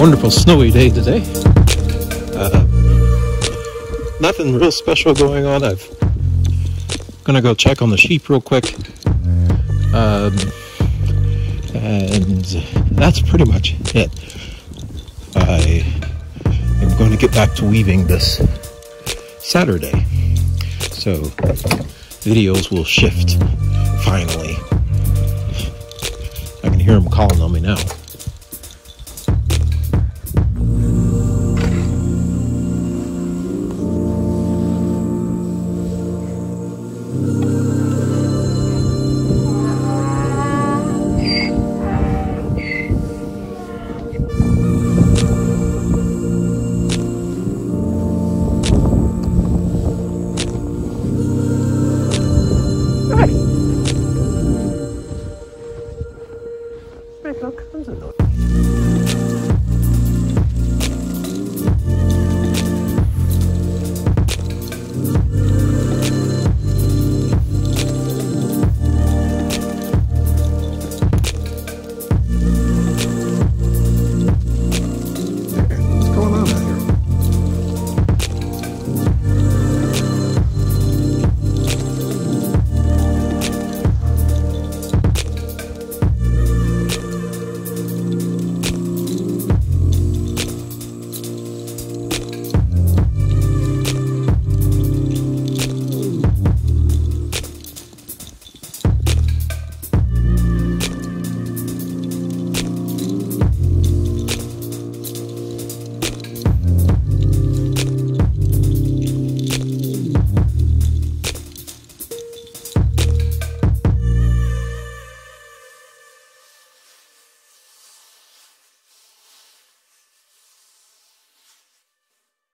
wonderful snowy day today. Uh, nothing real special going on. I'm gonna go check on the sheep real quick. Um, and that's pretty much it. I am going to get back to weaving this Saturday. So videos will shift finally. I can hear them calling on me now. Make all.